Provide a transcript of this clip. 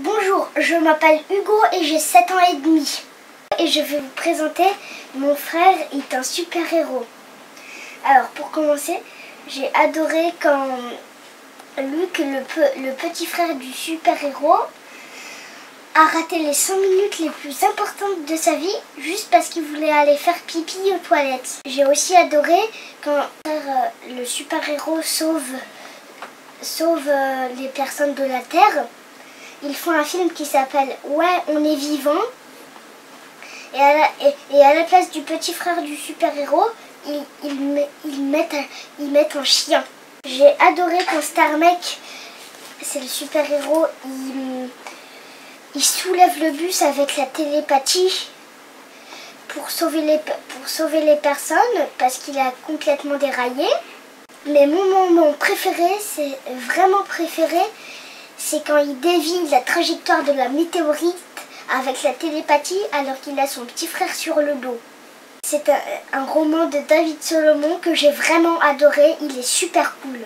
Bonjour, je m'appelle Hugo et j'ai 7 ans et demi. Et je vais vous présenter mon frère est un super-héros. Alors pour commencer, j'ai adoré quand Luc, le, petit frère du super-héros, a raté les 100 minutes les plus importantes de sa vie juste parce qu'il voulait aller faire pipi aux toilettes. J'ai aussi adoré quand euh, le super-héros sauve, sauve euh, les personnes de la Terre ils font un film qui s'appelle Ouais, on est vivant. Et à, la, place du petit frère du super-héros, ils, ils, mettent un, ils mettent un chien. J'ai adoré quand Star Mec, c'est le super-héros, il, il soulève le bus avec la télépathie pour sauver les, pour sauver les personnes parce qu'il a complètement déraillé. Mais mon moment préféré, c'est vraiment préféré, c'est quand il devine la trajectoire de la météorite avec la télépathie alors qu'il a son petit frère sur le dos. C'est un, un roman de David Solomon que j'ai vraiment adoré, il est super cool.